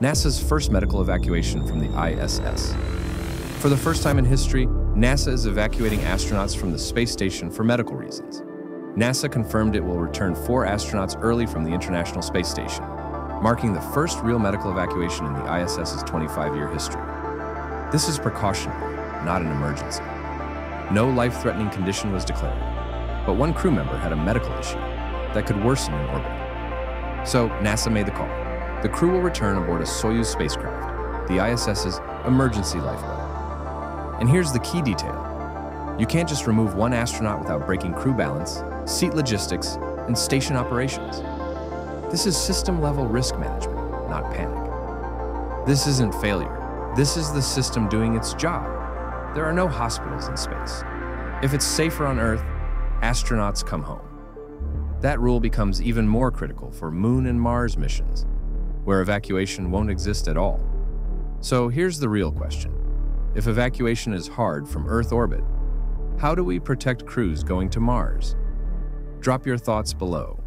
NASA's first medical evacuation from the ISS. For the first time in history, NASA is evacuating astronauts from the space station for medical reasons. NASA confirmed it will return four astronauts early from the International Space Station, marking the first real medical evacuation in the ISS's 25-year history. This is precautionary, not an emergency. No life-threatening condition was declared, but one crew member had a medical issue that could worsen in orbit. So NASA made the call. The crew will return aboard a Soyuz spacecraft, the ISS's emergency lifeboat. And here's the key detail. You can't just remove one astronaut without breaking crew balance, seat logistics, and station operations. This is system-level risk management, not panic. This isn't failure. This is the system doing its job. There are no hospitals in space. If it's safer on Earth, astronauts come home. That rule becomes even more critical for Moon and Mars missions, where evacuation won't exist at all. So here's the real question. If evacuation is hard from Earth orbit, how do we protect crews going to Mars? Drop your thoughts below.